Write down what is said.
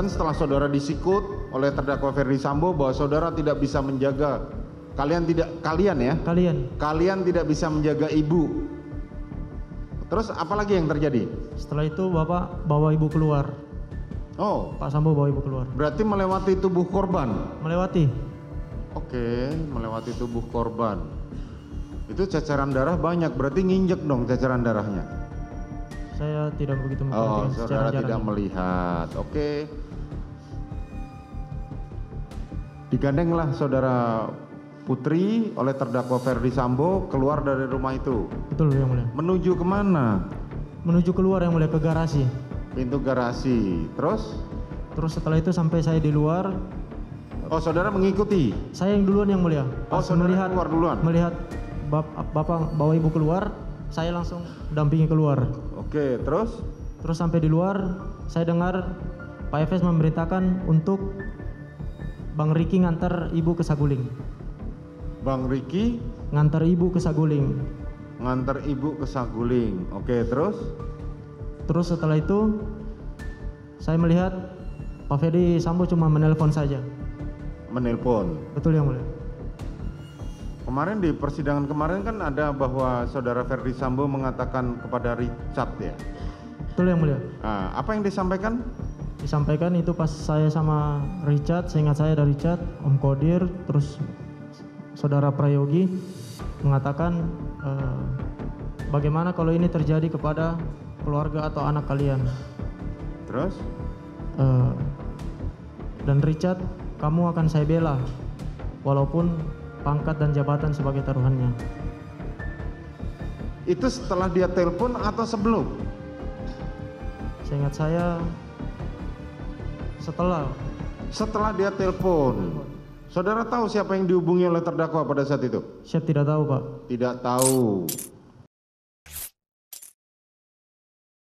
mengatakan setelah saudara disikut oleh terdakwa Ferdi Sambo bahwa saudara tidak bisa menjaga kalian tidak kalian ya Kalian. kalian tidak bisa menjaga ibu. Terus apa lagi yang terjadi? Setelah itu Bapak bawa ibu keluar. Oh, Pak Sambo bawa ibu keluar. berarti melewati tubuh korban. Melewati. Oke, melewati tubuh korban. Itu ceceran darah banyak, berarti nginjek dong ceceran darahnya. Saya tidak begitu Oh, memperhatikan secara saudara jarang. tidak melihat. Oke. Digandenglah saudara Putri oleh terdakwa Ferdi Sambo keluar dari rumah itu. Betul yang mulia. Menuju ke mana? Menuju keluar yang mulia ke garasi. Pintu garasi. Terus? Terus setelah itu sampai saya di luar, Oh, saudara mengikuti. saya yang duluan yang mulia. Oh, saudara melihat keluar duluan. melihat bap, bapak bawa ibu keluar, saya langsung dampingi keluar. Oke, terus? Terus sampai di luar, saya dengar Pak Efes memerintahkan untuk Bang Riki ngantar ibu ke Saguling. Bang Riki Ngantar ibu ke Saguling. ngantar ibu ke Saguling. Oke, terus? Terus setelah itu saya melihat Pak Fedi Sambo cuma menelpon saja. Menelpon. Betul yang mulia. Kemarin di persidangan kemarin kan ada bahwa saudara Ferdi Sambo mengatakan kepada Richard ya. Betul yang mulia. Ah, apa yang disampaikan? Disampaikan itu pas saya sama Richard, seingat saya dari Richard, Om Kodir, terus saudara Prayogi mengatakan eh, bagaimana kalau ini terjadi kepada keluarga atau anak kalian. Terus? Eh, dan Richard, kamu akan saya bela walaupun pangkat dan jabatan sebagai taruhannya. Itu setelah dia telepon atau sebelum? Seingat saya setelah Setelah dia telepon. Saudara tahu siapa yang dihubungi oleh terdakwa pada saat itu? saya tidak tahu pak. Tidak tahu.